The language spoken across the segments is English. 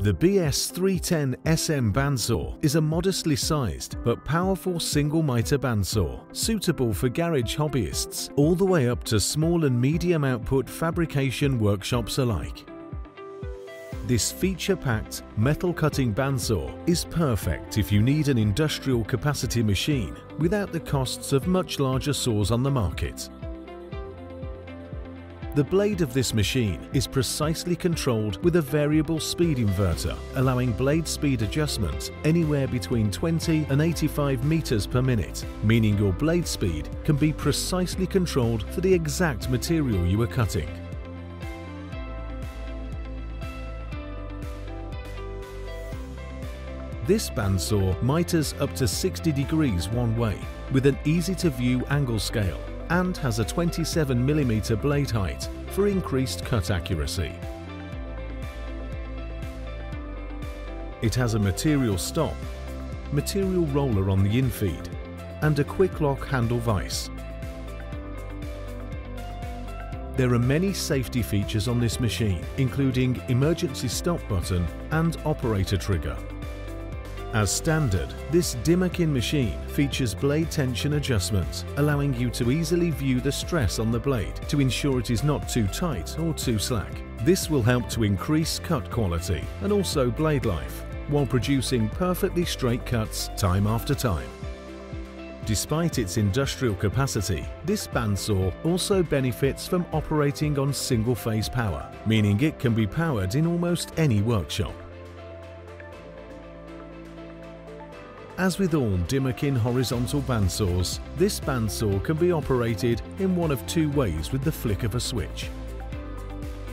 The BS310 SM bandsaw is a modestly sized but powerful single mitre bandsaw suitable for garage hobbyists all the way up to small and medium output fabrication workshops alike. This feature-packed metal cutting bandsaw is perfect if you need an industrial capacity machine without the costs of much larger saws on the market. The blade of this machine is precisely controlled with a variable speed inverter, allowing blade speed adjustment anywhere between 20 and 85 meters per minute, meaning your blade speed can be precisely controlled for the exact material you are cutting. This bandsaw miters up to 60 degrees one way with an easy-to-view angle scale and has a 27mm blade height for increased cut accuracy. It has a material stop, material roller on the infeed and a quick lock handle vise. There are many safety features on this machine, including emergency stop button and operator trigger. As standard, this Dimakin machine features blade tension adjustment, allowing you to easily view the stress on the blade to ensure it is not too tight or too slack. This will help to increase cut quality and also blade life, while producing perfectly straight cuts time after time. Despite its industrial capacity, this bandsaw also benefits from operating on single-phase power, meaning it can be powered in almost any workshop. As with all Dimakin horizontal bandsaws, this bandsaw can be operated in one of two ways with the flick of a switch.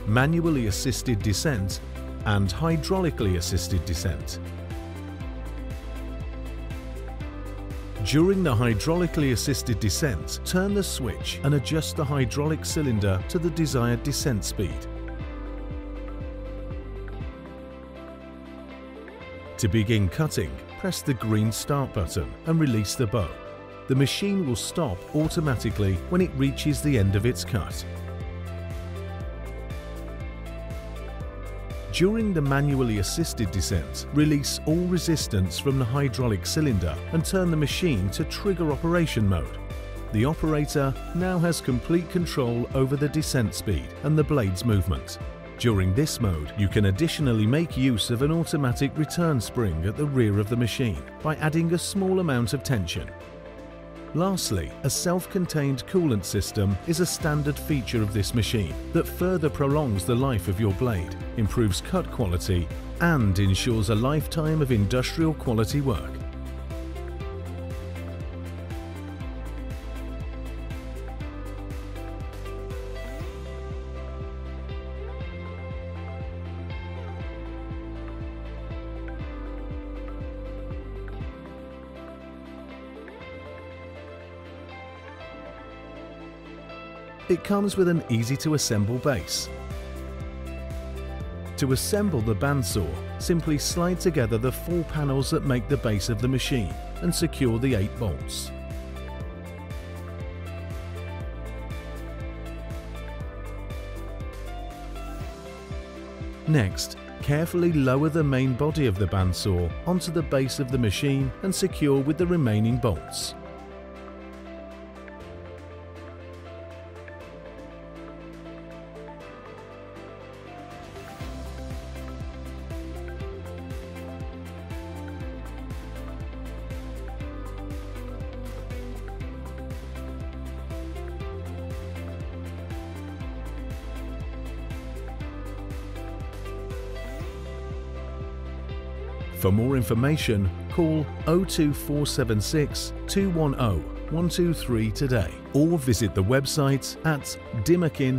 Manually assisted descent and hydraulically assisted descent. During the hydraulically assisted descent, turn the switch and adjust the hydraulic cylinder to the desired descent speed. To begin cutting, press the green start button and release the bow. The machine will stop automatically when it reaches the end of its cut. During the manually assisted descent, release all resistance from the hydraulic cylinder and turn the machine to trigger operation mode. The operator now has complete control over the descent speed and the blade's movement. During this mode, you can additionally make use of an automatic return spring at the rear of the machine by adding a small amount of tension. Lastly, a self-contained coolant system is a standard feature of this machine that further prolongs the life of your blade, improves cut quality and ensures a lifetime of industrial quality work. It comes with an easy-to-assemble base. To assemble the bandsaw, simply slide together the four panels that make the base of the machine and secure the eight bolts. Next, carefully lower the main body of the bandsaw onto the base of the machine and secure with the remaining bolts. For more information, call 02476 210 123 today or visit the website at dimakin.co.uk.